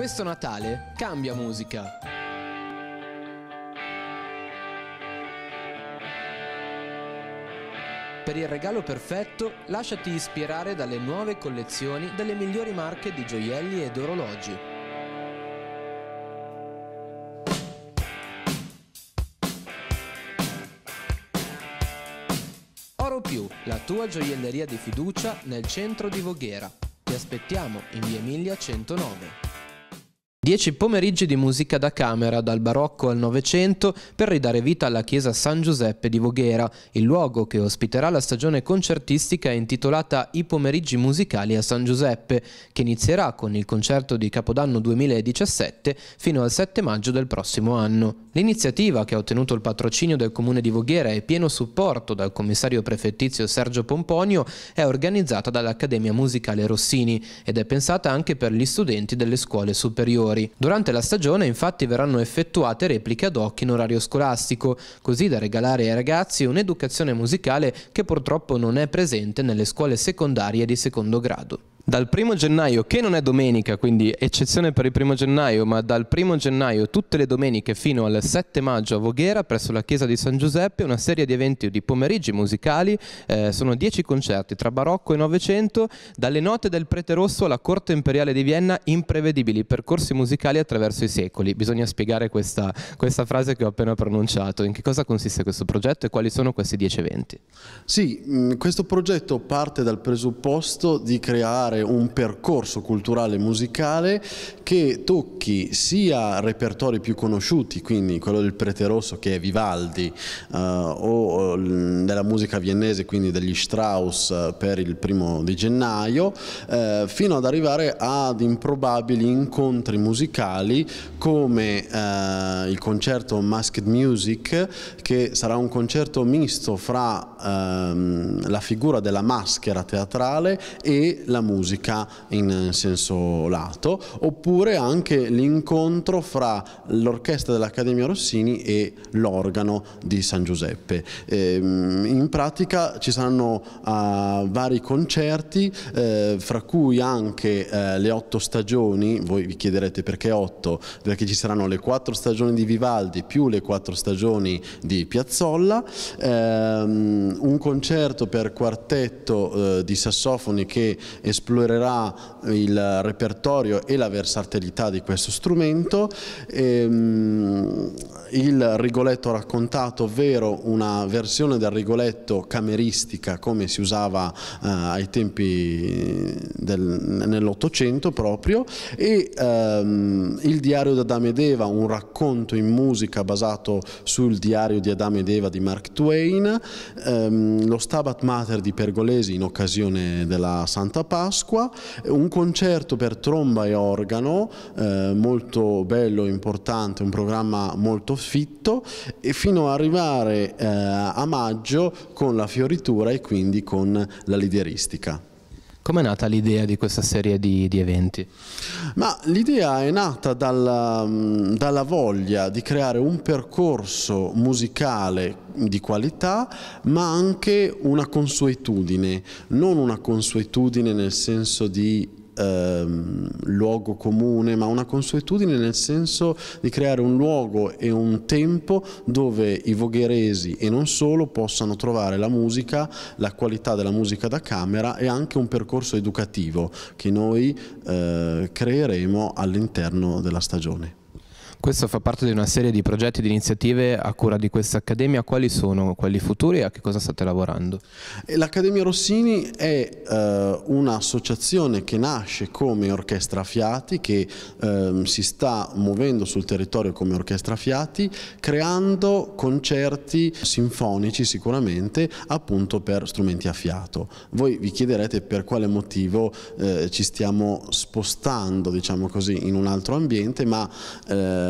Questo Natale cambia musica. Per il regalo perfetto, lasciati ispirare dalle nuove collezioni delle migliori marche di gioielli ed orologi. Oro Più, la tua gioielleria di fiducia nel centro di Voghera. Ti aspettiamo in via Emilia 109. Dieci pomeriggi di musica da camera dal barocco al Novecento per ridare vita alla chiesa San Giuseppe di Voghera, il luogo che ospiterà la stagione concertistica intitolata I pomeriggi musicali a San Giuseppe, che inizierà con il concerto di Capodanno 2017 fino al 7 maggio del prossimo anno. L'iniziativa, che ha ottenuto il patrocinio del comune di Voghera e pieno supporto dal commissario prefettizio Sergio Pomponio, è organizzata dall'Accademia Musicale Rossini ed è pensata anche per gli studenti delle scuole superiori superiori. Durante la stagione infatti verranno effettuate repliche ad hoc in orario scolastico, così da regalare ai ragazzi un'educazione musicale che purtroppo non è presente nelle scuole secondarie di secondo grado. Dal primo gennaio, che non è domenica, quindi eccezione per il primo gennaio, ma dal primo gennaio tutte le domeniche fino al 7 maggio a Voghera, presso la chiesa di San Giuseppe, una serie di eventi di pomeriggi musicali, eh, sono 10 concerti tra barocco e novecento, dalle note del prete rosso alla corte imperiale di Vienna, imprevedibili percorsi musicali attraverso i secoli. Bisogna spiegare questa, questa frase che ho appena pronunciato. In che cosa consiste questo progetto e quali sono questi 10 eventi? Sì, questo progetto parte dal presupposto di creare un percorso culturale musicale che tocchi sia repertori più conosciuti, quindi quello del Prete Rosso che è Vivaldi, uh, o della musica viennese, quindi degli Strauss eh, per il primo di gennaio, uh, fino ad arrivare ad improbabili incontri musicali come uh, il concerto Masked Music, che sarà un concerto misto fra ehm, la figura della maschera teatrale e la musica musica in senso lato, oppure anche l'incontro fra l'orchestra dell'Accademia Rossini e l'organo di San Giuseppe. Ehm, in pratica ci saranno uh, vari concerti, eh, fra cui anche eh, le otto stagioni, voi vi chiederete perché otto, perché ci saranno le quattro stagioni di Vivaldi più le quattro stagioni di Piazzolla, ehm, un concerto per quartetto eh, di sassofoni che esplorerà esplorerà il repertorio e la versatilità di questo strumento, ehm, il Rigoletto raccontato, ovvero una versione del Rigoletto cameristica come si usava eh, ai tempi nell'Ottocento proprio, e ehm, il Diario di Adamo ed Eva, un racconto in musica basato sul Diario di Adamo ed Eva di Mark Twain, ehm, lo Stabat Mater di Pergolesi in occasione della Santa Pasqua, Pasqua, un concerto per tromba e organo eh, molto bello, importante, un programma molto fitto e fino ad arrivare eh, a maggio con la fioritura e quindi con la lideristica. Come è nata l'idea di questa serie di, di eventi? l'idea è nata dalla, dalla, voglia di creare un percorso musicale di qualità, ma anche una consuetudine, non una consuetudine nel senso di ehm, luogo comune, ma una consuetudine nel senso di creare un luogo e un tempo dove i vogheresi e non solo possano trovare la musica, la qualità della musica da camera e anche un percorso educativo che noi eh, creeremo all'interno della stagione. Questo fa parte di una serie di progetti e di iniziative a cura di questa accademia. Quali sono quelli futuri e a che cosa state lavorando? L'Accademia Rossini è eh, un'associazione che nasce come orchestra fiati, che eh, si sta muovendo sul territorio come orchestra fiati, creando concerti sinfonici sicuramente appunto per strumenti a fiato. Voi vi chiederete per quale motivo eh, ci stiamo spostando, diciamo così, in un altro ambiente, ma eh,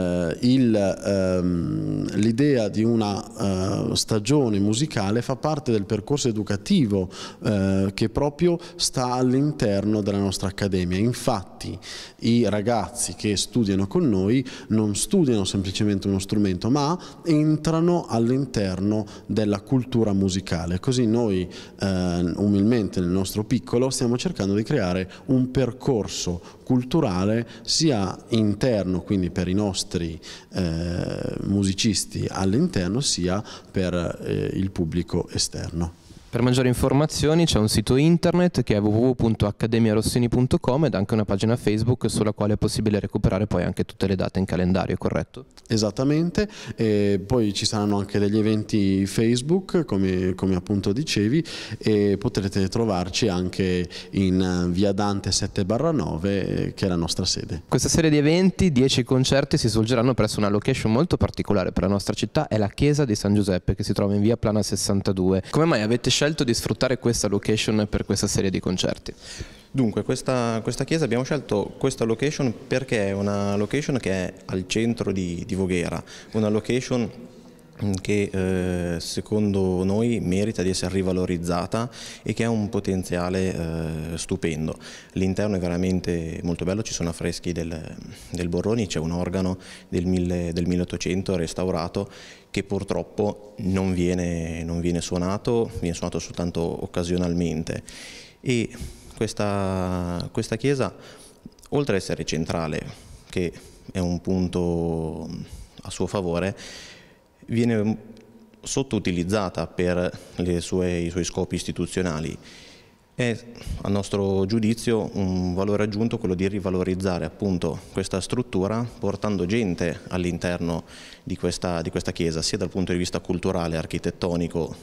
l'idea di una eh, stagione musicale fa parte del percorso educativo eh, che proprio sta all'interno della nostra accademia. Infatti i ragazzi che studiano con noi non studiano semplicemente uno strumento ma entrano all'interno della cultura musicale. Così noi eh, umilmente nel nostro piccolo stiamo cercando di creare un percorso culturale sia interno, quindi per i nostri eh, musicisti all'interno, sia per eh, il pubblico esterno. Per maggiori informazioni c'è un sito internet che è www.accademiarossini.com ed anche una pagina Facebook sulla quale è possibile recuperare poi anche tutte le date in calendario, corretto? Esattamente, e poi ci saranno anche degli eventi Facebook, come, come appunto dicevi, e potrete trovarci anche in via Dante 7-9, che è la nostra sede. Questa serie di eventi, 10 concerti, si svolgeranno presso una location molto particolare per la nostra città, è la chiesa di San Giuseppe che si trova in via Plana 62. Come mai avete scelto scelto di sfruttare questa location per questa serie di concerti? Dunque, questa, questa, chiesa abbiamo scelto questa location perché è una location che è al centro di, di Voghera, una location che eh, secondo noi merita di essere rivalorizzata e che ha un potenziale eh, stupendo. L'interno è veramente molto bello, ci sono affreschi del, del Borroni, c'è un organo del, mille, del 1800 restaurato che purtroppo non viene, non viene suonato, viene suonato soltanto occasionalmente. E questa, questa chiesa, oltre ad essere centrale, che è un punto a suo favore, viene sottoutilizzata per sue, i suoi scopi istituzionali. È a nostro giudizio un valore aggiunto quello di rivalorizzare appunto questa struttura portando gente all'interno di di questa chiesa sia dal punto di vista culturale, architettonico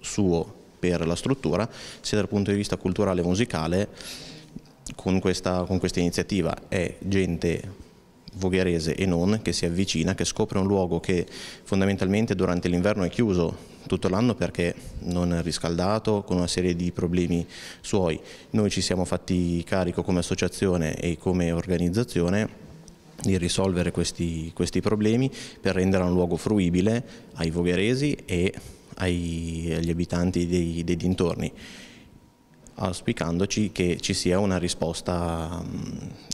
suo per la struttura sia dal punto di vista culturale e musicale con questa, con questa iniziativa. È gente vogherese e non che si avvicina, che scopre un luogo che fondamentalmente durante l'inverno è chiuso tutto l'anno perché non è riscaldato con una serie di problemi suoi. Noi ci siamo fatti carico come associazione e come organizzazione di risolvere questi, questi problemi per rendere un luogo fruibile ai vogheresi e ai, agli abitanti dei, dei dintorni auspicandoci che ci sia una risposta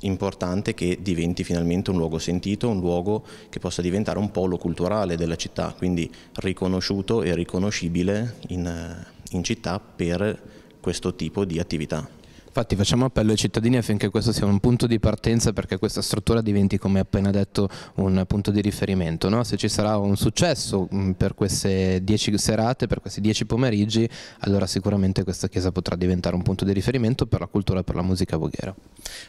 importante che diventi finalmente un luogo sentito, un luogo che possa diventare un polo culturale della città, quindi riconosciuto e riconoscibile in, in città per questo tipo di attività. Infatti facciamo appello ai cittadini affinché questo sia un punto di partenza perché questa struttura diventi, come appena detto, un punto di riferimento. No? Se ci sarà un successo mm, per queste dieci serate, per questi dieci pomeriggi, allora sicuramente questa chiesa potrà diventare un punto di riferimento per la cultura e per la musica voghera.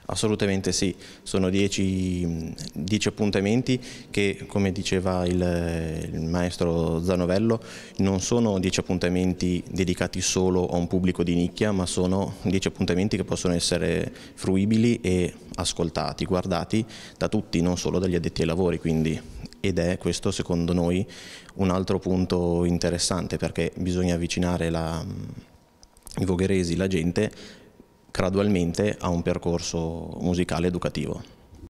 Assolutamente sì, sono dieci, dieci appuntamenti che, come diceva il, il maestro Zanovello, non sono dieci appuntamenti dedicati solo a un pubblico di nicchia, ma sono dieci appuntamenti contenuti che possono essere fruibili e ascoltati, guardati da tutti, non solo dagli addetti ai lavori, quindi, ed è questo secondo noi un altro punto interessante perché bisogna avvicinare la, i vogheresi, la gente, gradualmente a un percorso musicale educativo.